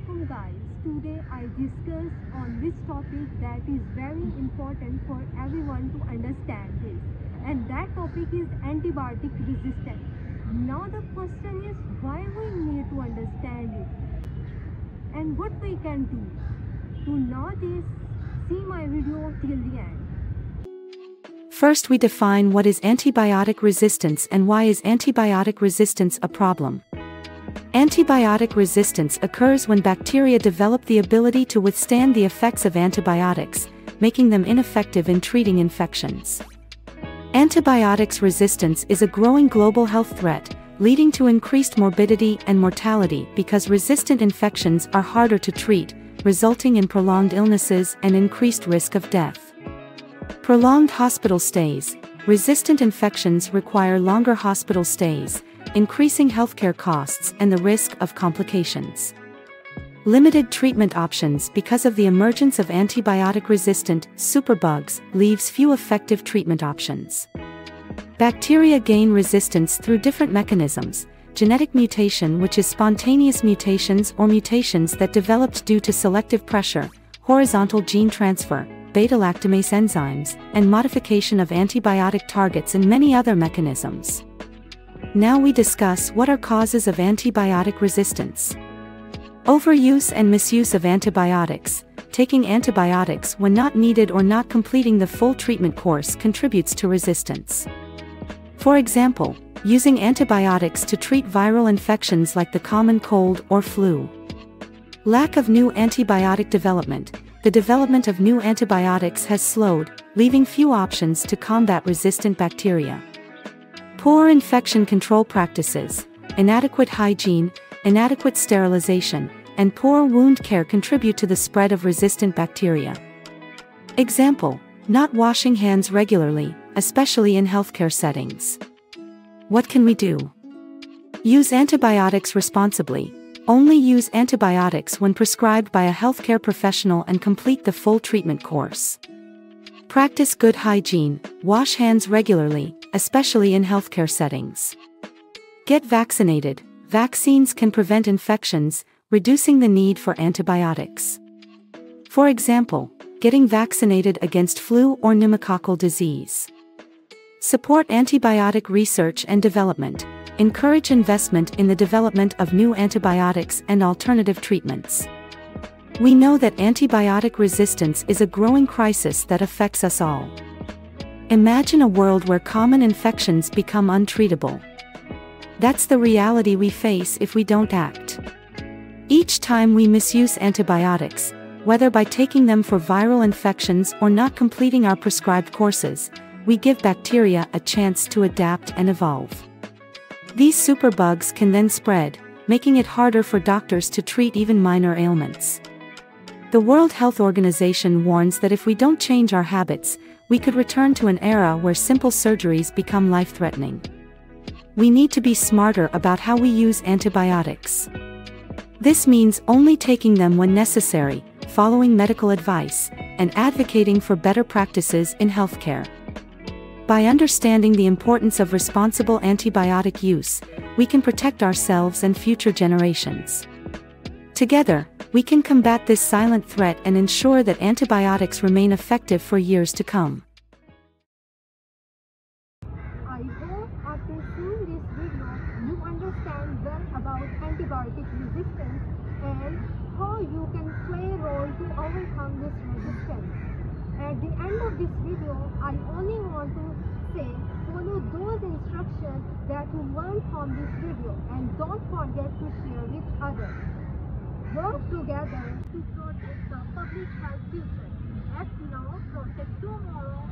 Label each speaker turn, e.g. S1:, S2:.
S1: Assalamualaikum guys. Today I discuss on this topic that is very important for everyone to understand this. And that topic is antibiotic resistance. Now the question is why we need to understand it and what we can do. To know this, see my video till the end.
S2: First we define what is antibiotic resistance and why is antibiotic resistance a problem. Antibiotic resistance occurs when bacteria develop the ability to withstand the effects of antibiotics, making them ineffective in treating infections. Antibiotics resistance is a growing global health threat, leading to increased morbidity and mortality because resistant infections are harder to treat, resulting in prolonged illnesses and increased risk of death. Prolonged hospital stays. Resistant infections require longer hospital stays, increasing healthcare costs and the risk of complications. Limited treatment options because of the emergence of antibiotic-resistant superbugs leaves few effective treatment options. Bacteria gain resistance through different mechanisms, genetic mutation which is spontaneous mutations or mutations that developed due to selective pressure, horizontal gene transfer, beta-lactamase enzymes, and modification of antibiotic targets and many other mechanisms. Now we discuss what are causes of antibiotic resistance. Overuse and misuse of antibiotics. Taking antibiotics when not needed or not completing the full treatment course contributes to resistance. For example, using antibiotics to treat viral infections like the common cold or flu. Lack of new antibiotic development. The development of new antibiotics has slowed, leaving few options to combat resistant bacteria. Poor infection control practices, inadequate hygiene, inadequate sterilization, and poor wound care contribute to the spread of resistant bacteria. Example, not washing hands regularly, especially in healthcare settings. What can we do? Use antibiotics responsibly. Only use antibiotics when prescribed by a healthcare professional and complete the full treatment course. Practice good hygiene, wash hands regularly, especially in healthcare settings. Get vaccinated. Vaccines can prevent infections, reducing the need for antibiotics. For example, getting vaccinated against flu or pneumococcal disease. Support antibiotic research and development. Encourage investment in the development of new antibiotics and alternative treatments. We know that antibiotic resistance is a growing crisis that affects us all. Imagine a world where common infections become untreatable. That's the reality we face if we don't act. Each time we misuse antibiotics, whether by taking them for viral infections or not completing our prescribed courses, we give bacteria a chance to adapt and evolve. These superbugs can then spread, making it harder for doctors to treat even minor ailments. The World Health Organization warns that if we don't change our habits, we could return to an era where simple surgeries become life-threatening. We need to be smarter about how we use antibiotics. This means only taking them when necessary, following medical advice, and advocating for better practices in healthcare. By understanding the importance of responsible antibiotic use, we can protect ourselves and future generations. Together, we can combat this silent threat and ensure that antibiotics remain effective for years to come.
S1: I hope after seeing this video you understand well about antibiotic resistance and how you can play a role to overcome this resistance. At the end of this video, I only want to say follow those instructions that you learned from this video and don't forget to share together to protect the public health future. Act now, protect tomorrow.